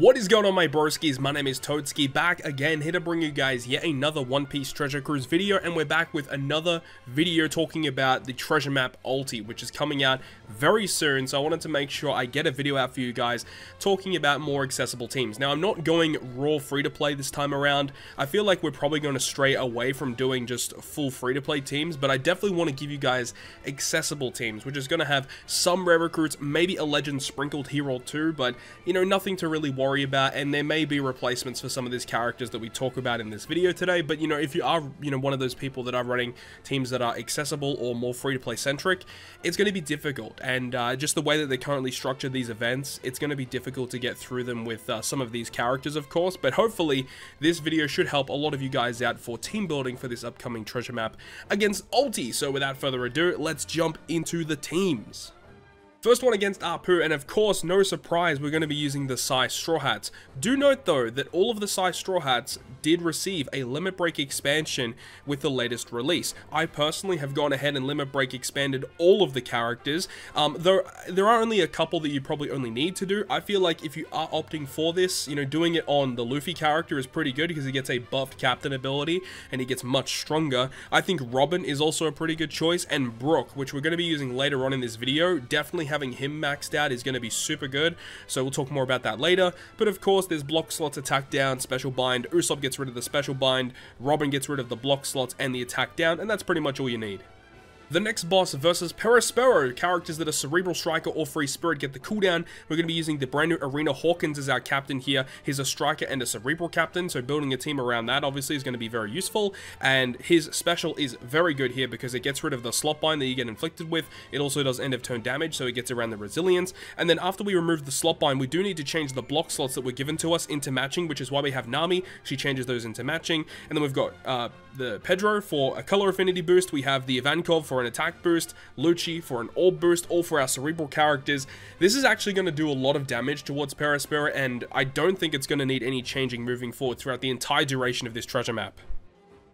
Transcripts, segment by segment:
What is going on my broskiis, my name is Toadskii, back again, here to bring you guys yet another One Piece Treasure Cruise video, and we're back with another video talking about the treasure map Ulti, which is coming out very soon, so I wanted to make sure I get a video out for you guys talking about more accessible teams. Now, I'm not going raw free-to-play this time around, I feel like we're probably going to stray away from doing just full free-to-play teams, but I definitely want to give you guys accessible teams, which is going to have some rare recruits, maybe a legend sprinkled here or two, but, you know, nothing to really worry about, and there may be replacements for some of these characters that we talk about in this video today, but you know, if you are, you know, one of those people that are running teams that are accessible or more free-to-play centric, it's going to be difficult, and uh, just the way that they currently structure these events, it's going to be difficult to get through them with uh, some of these characters, of course, but hopefully this video should help a lot of you guys out for team building for this upcoming treasure map against Ulti, so without further ado, let's jump into the teams. First one against Apoo, and of course, no surprise, we're going to be using the Psy Straw Hats. Do note though, that all of the Psy Straw Hats did receive a Limit Break expansion with the latest release. I personally have gone ahead and Limit Break expanded all of the characters, um, though there are only a couple that you probably only need to do. I feel like if you are opting for this, you know, doing it on the Luffy character is pretty good because he gets a buffed captain ability and he gets much stronger. I think Robin is also a pretty good choice, and Brook, which we're going to be using later on in this video, definitely having him maxed out is going to be super good, so we'll talk more about that later. But of course, there's block slots, attack down, special bind, Usopp gets rid of the special bind, Robin gets rid of the block slots and the attack down, and that's pretty much all you need. The next boss versus Perospero, characters that are Cerebral Striker or Free Spirit get the cooldown. We're going to be using the brand new Arena Hawkins as our captain here. He's a Striker and a Cerebral captain, so building a team around that obviously is going to be very useful. And his special is very good here because it gets rid of the slot bind that you get inflicted with. It also does end of turn damage, so it gets around the resilience. And then after we remove the slot bind, we do need to change the block slots that were given to us into matching, which is why we have Nami. She changes those into matching. And then we've got uh, the Pedro for a color affinity boost. We have the Ivankov for an attack boost, Lucci for an orb boost, all for our cerebral characters. This is actually going to do a lot of damage towards Perospero, and I don't think it's going to need any changing moving forward throughout the entire duration of this treasure map.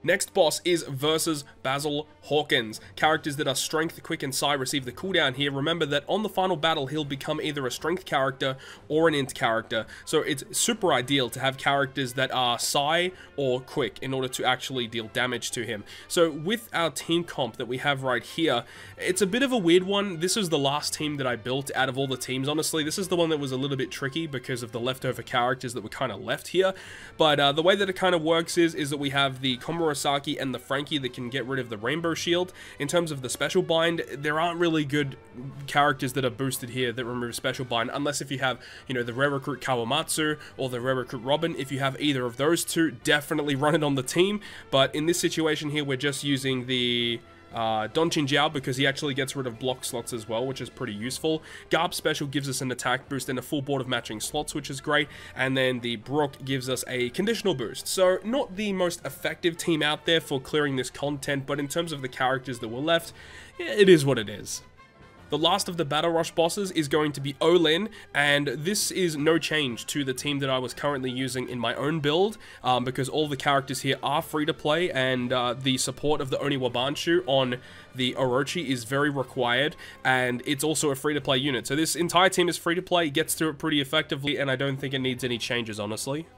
Next boss is versus Basil Hawkins. Characters that are Strength, Quick, and Psy receive the cooldown here. Remember that on the final battle, he'll become either a Strength character or an Int character. So it's super ideal to have characters that are Psy or Quick in order to actually deal damage to him. So with our team comp that we have right here, it's a bit of a weird one. This is the last team that I built out of all the teams, honestly. This is the one that was a little bit tricky because of the leftover characters that were kind of left here. But uh, the way that it kind of works is, is that we have the Komuro Arasaki and the Frankie that can get rid of the Rainbow Shield. In terms of the Special Bind, there aren't really good characters that are boosted here that remove Special Bind, unless if you have, you know, the Rare Recruit Kawamatsu or the Rare Recruit Robin. If you have either of those two, definitely run it on the team. But in this situation here, we're just using the uh, Don Chinjiao because he actually gets rid of block slots as well, which is pretty useful. Garp Special gives us an attack boost and a full board of matching slots, which is great. And then the Brook gives us a conditional boost. So not the most effective team out there for clearing this content, but in terms of the characters that were left, it is what it is. The last of the Battle Rush bosses is going to be Olin, and this is no change to the team that I was currently using in my own build, um, because all the characters here are free to play, and uh, the support of the Oni Wabanshu on the Orochi is very required, and it's also a free to play unit. So this entire team is free to play, gets through it pretty effectively, and I don't think it needs any changes, honestly.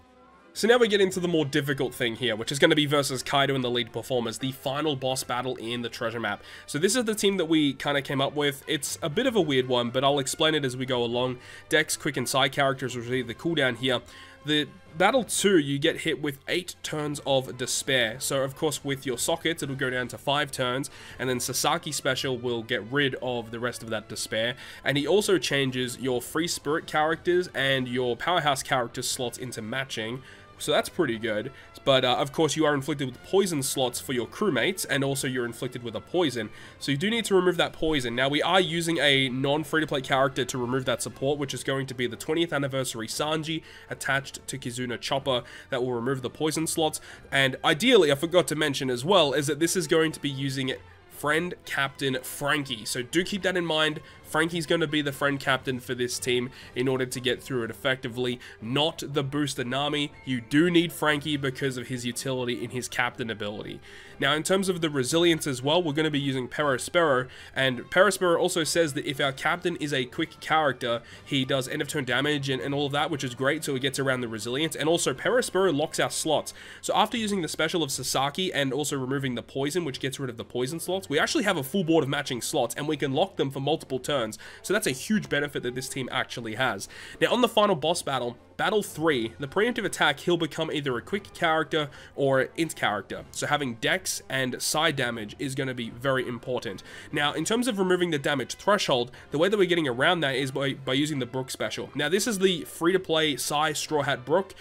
So now we get into the more difficult thing here, which is going to be versus Kaido and the lead performers, the final boss battle in the treasure map. So this is the team that we kind of came up with. It's a bit of a weird one, but I'll explain it as we go along. Dex, Quick, and Psy characters receive the cooldown here. The Battle 2, you get hit with 8 turns of Despair. So, of course, with your sockets, it'll go down to 5 turns, and then Sasaki Special will get rid of the rest of that Despair. And he also changes your Free Spirit characters and your Powerhouse characters slots into matching, so that's pretty good. But uh, of course, you are inflicted with poison slots for your crewmates, and also you're inflicted with a poison. So you do need to remove that poison. Now, we are using a non-free-to-play character to remove that support, which is going to be the 20th anniversary Sanji attached to Kizuna Chopper that will remove the poison slots. And ideally, I forgot to mention as well, is that this is going to be using friend Captain Frankie. So do keep that in mind. Frankie's going to be the friend captain for this team in order to get through it effectively, not the booster Nami. You do need Frankie because of his utility in his captain ability. Now, in terms of the resilience as well, we're going to be using Perospero, and Perospero also says that if our captain is a quick character, he does end of turn damage and, and all of that, which is great, so he gets around the resilience, and also Perospero locks our slots. So after using the special of Sasaki and also removing the poison, which gets rid of the poison slots, we actually have a full board of matching slots, and we can lock them for multiple turns, so that's a huge benefit that this team actually has. Now, on the final boss battle, Battle 3, the preemptive attack, he'll become either a quick character or int character. So having dex and side damage is going to be very important. Now, in terms of removing the damage threshold, the way that we're getting around that is by, by using the Brook special. Now, this is the free-to-play Psy Straw Hat Brook.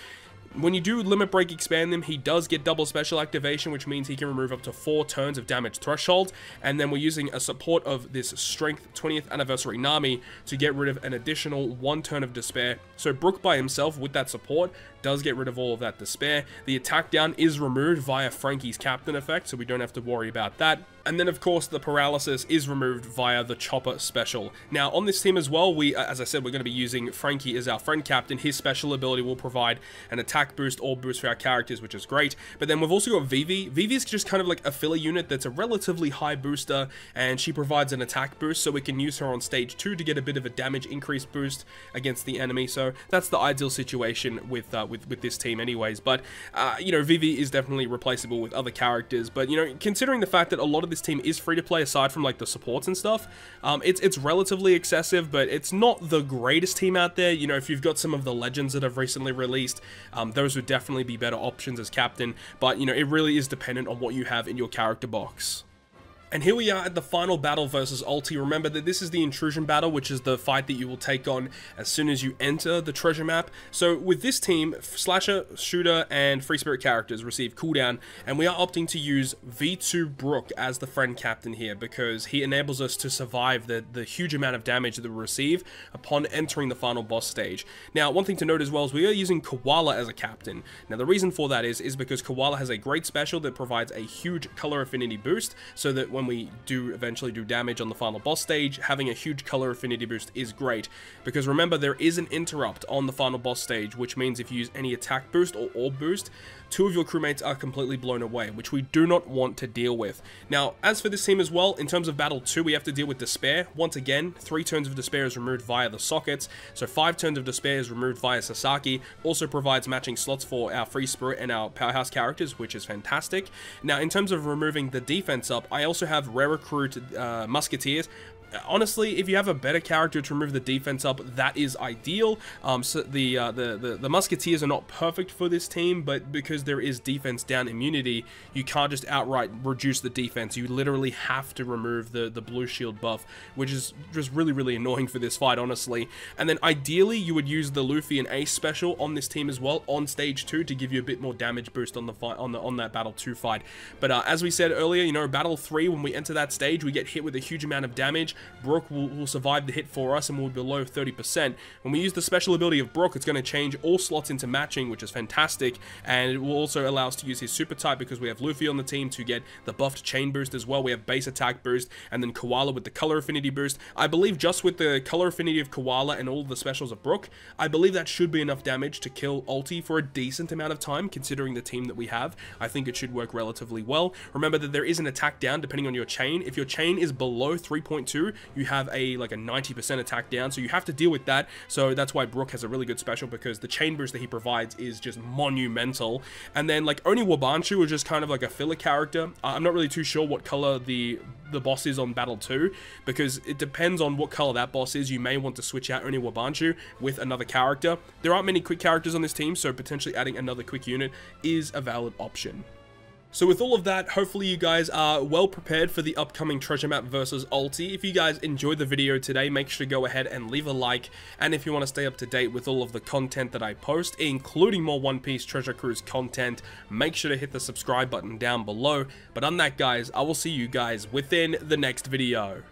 When you do Limit Break expand them, he does get double special activation, which means he can remove up to 4 turns of damage threshold, and then we're using a support of this Strength 20th Anniversary Nami to get rid of an additional 1 turn of Despair. So Brook by himself with that support does get rid of all of that Despair. The attack down is removed via Frankie's Captain effect, so we don't have to worry about that. And then, of course, the paralysis is removed via the Chopper special. Now, on this team as well, we, uh, as I said, we're going to be using Frankie as our friend captain. His special ability will provide an attack boost or boost for our characters, which is great. But then we've also got Vivi. Vivi is just kind of like a filler unit that's a relatively high booster, and she provides an attack boost, so we can use her on stage 2 to get a bit of a damage increase boost against the enemy. So that's the ideal situation with, uh, with, with this team anyways. But, uh, you know, Vivi is definitely replaceable with other characters. But, you know, considering the fact that a lot of this team is free to play aside from like the supports and stuff. Um, it's, it's relatively excessive, but it's not the greatest team out there. You know, if you've got some of the legends that have recently released, um, those would definitely be better options as captain. But, you know, it really is dependent on what you have in your character box. And here we are at the final battle versus Ulti. Remember that this is the intrusion battle, which is the fight that you will take on as soon as you enter the treasure map. So with this team, Slasher, Shooter, and Free Spirit characters receive cooldown, and we are opting to use V2 Brook as the friend captain here because he enables us to survive the, the huge amount of damage that we receive upon entering the final boss stage. Now, one thing to note as well is we are using Koala as a captain. Now, the reason for that is, is because Koala has a great special that provides a huge color affinity boost so that when we do eventually do damage on the final boss stage, having a huge color affinity boost is great. Because remember, there is an interrupt on the final boss stage, which means if you use any attack boost or orb boost, two of your crewmates are completely blown away, which we do not want to deal with. Now, as for this team as well, in terms of Battle 2, we have to deal with Despair. Once again, three turns of Despair is removed via the sockets, so five turns of Despair is removed via Sasaki. Also provides matching slots for our Free Spirit and our Powerhouse characters, which is fantastic. Now, in terms of removing the defense up, I also have Rare Recruit uh, Musketeers, honestly, if you have a better character to remove the defense up, that is ideal. Um, so the, uh, the, the the Musketeers are not perfect for this team, but because there is defense down immunity, you can't just outright reduce the defense. You literally have to remove the the blue shield buff, which is just really really annoying for this fight, honestly. And then ideally, you would use the Luffy and Ace special on this team as well on stage two to give you a bit more damage boost on the fight on the on that battle two fight. But uh, as we said earlier, you know, battle three when we enter that stage, we get hit with a huge amount of damage. Brook will, will survive the hit for us and will be below 30%. When we use the special ability of Brook, it's going to change all slots into matching, which is fantastic, and it will also allow us to use his super type because we have Luffy on the team to get the buffed chain boost as well. We have base attack boost, and then Koala with the color affinity boost. I believe just with the color affinity of Koala and all the specials of Brook, I believe that should be enough damage to kill Ulti for a decent amount of time, considering the team that we have. I think it should work relatively well. Remember that there is an attack down depending on your chain. If your chain is below 3.2, you have a like a 90% attack down, so you have to deal with that. So that's why Brook has a really good special because the chain boost that he provides is just monumental. And then like Oni Wabanshu is just kind of like a filler character. I'm not really too sure what color the the boss is on Battle 2 because it depends on what color that boss is. You may want to switch out Oni Wabanshu with another character. There aren't many quick characters on this team, so potentially adding another quick unit is a valid option. So with all of that, hopefully you guys are well prepared for the upcoming treasure map versus Ulti. If you guys enjoyed the video today, make sure to go ahead and leave a like. And if you want to stay up to date with all of the content that I post, including more One Piece Treasure Cruise content, make sure to hit the subscribe button down below. But on that guys, I will see you guys within the next video.